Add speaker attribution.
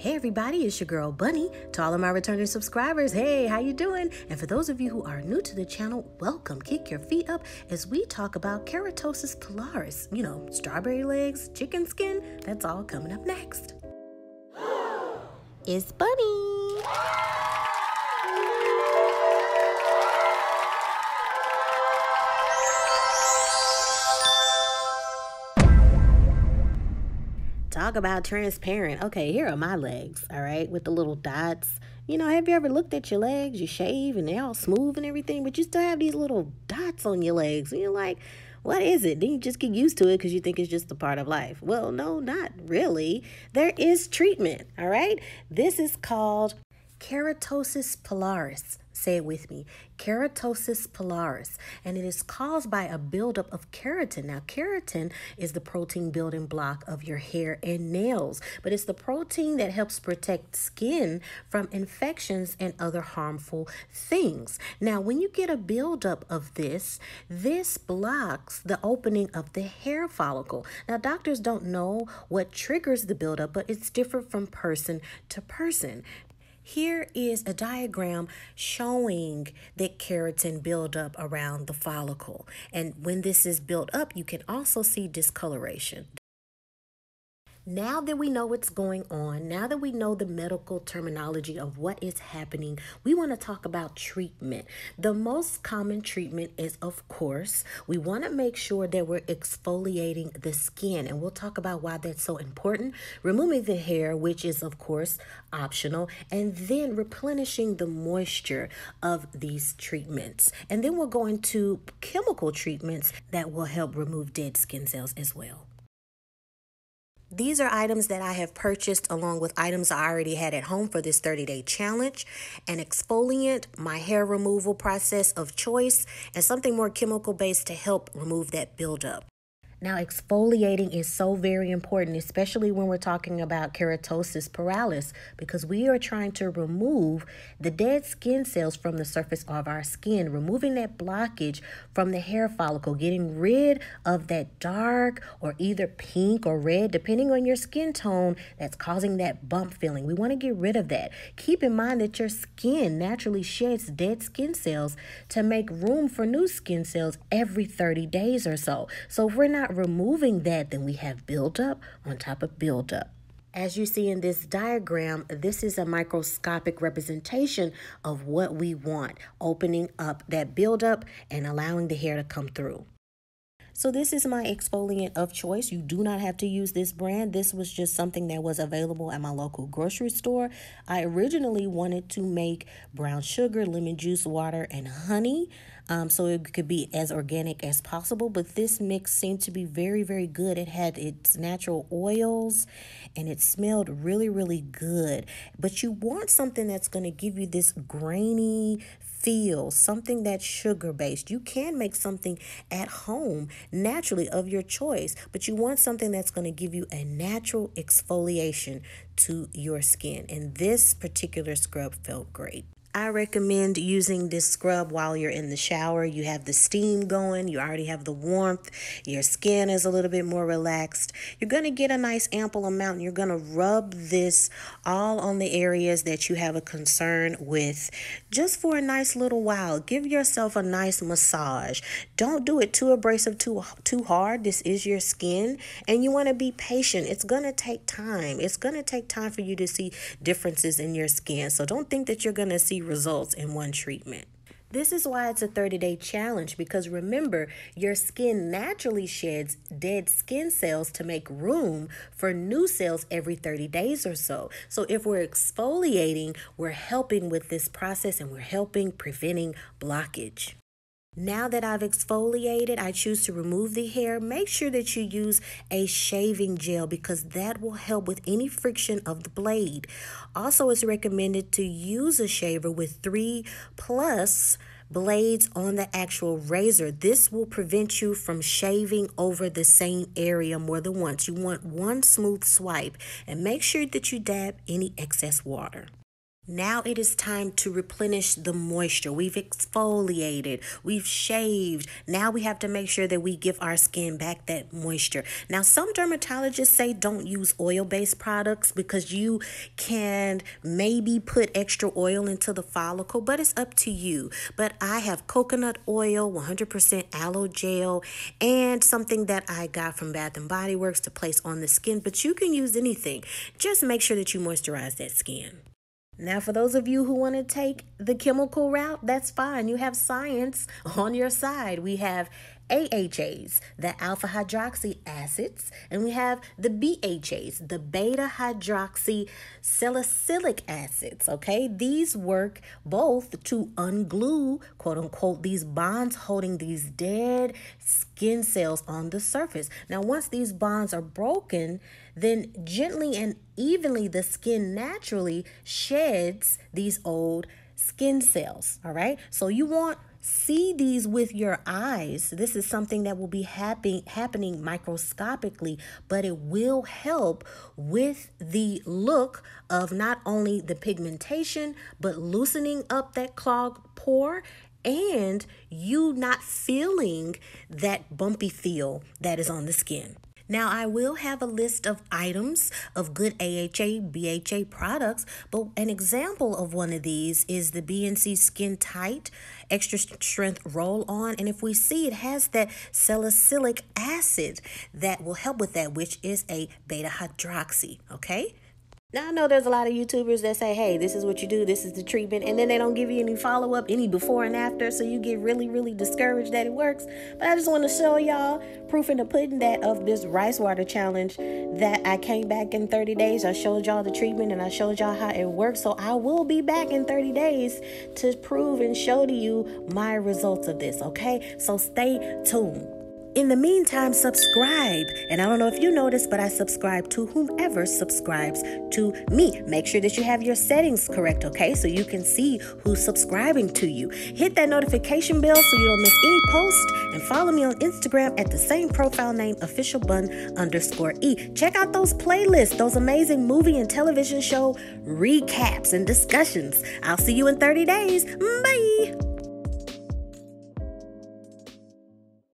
Speaker 1: Hey everybody, it's your girl Bunny. To all of my returning subscribers, hey, how you doing? And for those of you who are new to the channel, welcome. Kick your feet up as we talk about keratosis pilaris. You know, strawberry legs, chicken skin. That's all coming up next. it's Bunny. Talk about transparent. Okay, here are my legs, all right, with the little dots. You know, have you ever looked at your legs? You shave and they're all smooth and everything, but you still have these little dots on your legs. And you're like, what is it? Then you just get used to it because you think it's just a part of life. Well, no, not really. There is treatment, all right? This is called keratosis pilaris. Say it with me. Keratosis pilaris. And it is caused by a buildup of keratin. Now, keratin is the protein building block of your hair and nails, but it's the protein that helps protect skin from infections and other harmful things. Now, when you get a buildup of this, this blocks the opening of the hair follicle. Now, doctors don't know what triggers the buildup, but it's different from person to person. Here is a diagram showing the keratin buildup around the follicle. And when this is built up, you can also see discoloration. Now that we know what's going on, now that we know the medical terminology of what is happening, we want to talk about treatment. The most common treatment is, of course, we want to make sure that we're exfoliating the skin, and we'll talk about why that's so important. Removing the hair, which is, of course, optional, and then replenishing the moisture of these treatments. And then we're going to chemical treatments that will help remove dead skin cells as well. These are items that I have purchased along with items I already had at home for this 30 day challenge an exfoliant, my hair removal process of choice, and something more chemical based to help remove that buildup. Now, exfoliating is so very important, especially when we're talking about keratosis pilaris, because we are trying to remove the dead skin cells from the surface of our skin, removing that blockage from the hair follicle, getting rid of that dark or either pink or red, depending on your skin tone, that's causing that bump feeling. We want to get rid of that. Keep in mind that your skin naturally sheds dead skin cells to make room for new skin cells every 30 days or so. So, if we're not removing that, then we have buildup on top of buildup. As you see in this diagram, this is a microscopic representation of what we want, opening up that buildup and allowing the hair to come through. So this is my exfoliant of choice. You do not have to use this brand. This was just something that was available at my local grocery store. I originally wanted to make brown sugar, lemon juice, water, and honey um, so it could be as organic as possible. But this mix seemed to be very, very good. It had its natural oils and it smelled really, really good. But you want something that's going to give you this grainy feel, something that's sugar based. You can make something at home naturally of your choice, but you want something that's going to give you a natural exfoliation to your skin. And this particular scrub felt great. I recommend using this scrub while you're in the shower. You have the steam going, you already have the warmth, your skin is a little bit more relaxed. You're going to get a nice ample amount and you're going to rub this all on the areas that you have a concern with just for a nice little while. Give yourself a nice massage. Don't do it too abrasive, too, too hard. This is your skin and you want to be patient. It's going to take time. It's going to take time for you to see differences in your skin. So don't think that you're going to see results in one treatment. This is why it's a 30 day challenge because remember, your skin naturally sheds dead skin cells to make room for new cells every 30 days or so. So, if we're exfoliating, we're helping with this process and we're helping preventing blockage. Now that I've exfoliated, I choose to remove the hair. Make sure that you use a shaving gel because that will help with any friction of the blade. Also, it's recommended to use a shaver with three plus blades on the actual razor. This will prevent you from shaving over the same area more than once. You want one smooth swipe and make sure that you dab any excess water. Now it is time to replenish the moisture. We've exfoliated, we've shaved. Now we have to make sure that we give our skin back that moisture. Now, some dermatologists say don't use oil based products because you can maybe put extra oil into the follicle, but it's up to you. But I have coconut oil, 100% aloe gel, and something that I got from Bath and Body Works to place on the skin. But you can use anything. Just make sure that you moisturize that skin. Now, for those of you who want to take the chemical route, that's fine. You have science on your side. We have AHAs, the alpha hydroxy acids, and we have the BHAs, the beta hydroxy salicylic acids. Okay, these work both to unglue, quote unquote, these bonds holding these dead skin cells on the surface. Now, once these bonds are broken, then gently and evenly the skin naturally sheds these old skin cells. All right, so you want see these with your eyes. This is something that will be happen, happening microscopically, but it will help with the look of not only the pigmentation, but loosening up that clogged pore and you not feeling that bumpy feel that is on the skin. Now, I will have a list of items of good AHA, BHA products, but an example of one of these is the BNC Skin Tight Extra Strength Roll On. And if we see, it has that salicylic acid that will help with that, which is a beta hydroxy, okay? Now, I know there's a lot of YouTubers that say, hey, this is what you do, this is the treatment, and then they don't give you any follow up, any before and after, so you get really, really discouraged that it works. But I just want to show y'all proof in the pudding that of this rice water challenge that I came back in 30 days. I showed y'all the treatment and I showed y'all how it works. So I will be back in 30 days to prove and show to you my results of this, okay? So stay tuned. In the meantime, subscribe. And I don't know if you noticed, but I subscribe to whomever subscribes to me. Make sure that you have your settings correct, okay? So you can see who's subscribing to you. Hit that notification bell so you don't miss any post. And follow me on Instagram at the same profile name, official bun underscore E. Check out those playlists, those amazing movie and television show recaps and discussions. I'll see you in 30 days. Bye.